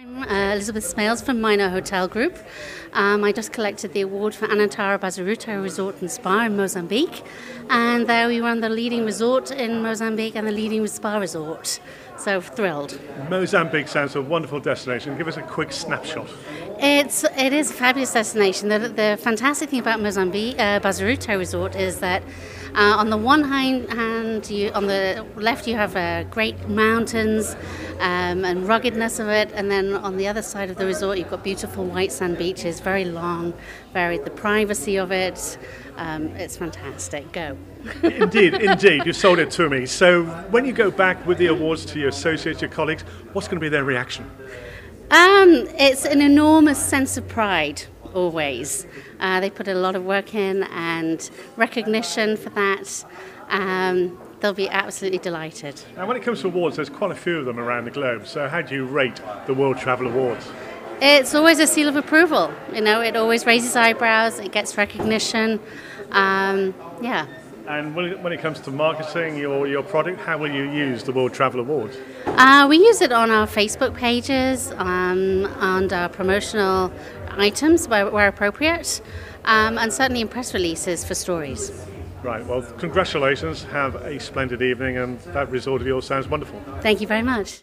I'm uh, Elizabeth Smailes from Minor Hotel Group. Um, I just collected the award for Anantara Bazaruto Resort and Spa in Mozambique, and there we won the leading resort in Mozambique and the leading spa resort. So thrilled. Mozambique sounds a wonderful destination. Give us a quick snapshot. It's it is a fabulous destination. The, the fantastic thing about Mozambique uh, Bazaruto Resort is that uh, on the one hand, you, on the left you have uh, great mountains um, and ruggedness of it, and then on the other side of the resort you've got beautiful white sand beaches, very long, very the privacy of it. Um, it's fantastic. Go. indeed, indeed, you sold it to me. So when you go back with the awards to your associates, your colleagues, what's going to be their reaction? Um, it's an enormous sense of pride always. Uh, they put a lot of work in and recognition for that. Um, they'll be absolutely delighted. Now, when it comes to awards, there's quite a few of them around the globe. So, how do you rate the World Travel Awards? It's always a seal of approval. You know, it always raises eyebrows. It gets recognition. Um, yeah. And when it, comes to marketing your, your product, how will you use the World Travel Awards? Uh, we use it on our Facebook pages, um, and our promotional items where, where appropriate, um, and certainly in press releases for stories. Right, well, congratulations. Have a splendid evening, and that resort of yours sounds wonderful. Thank you very much.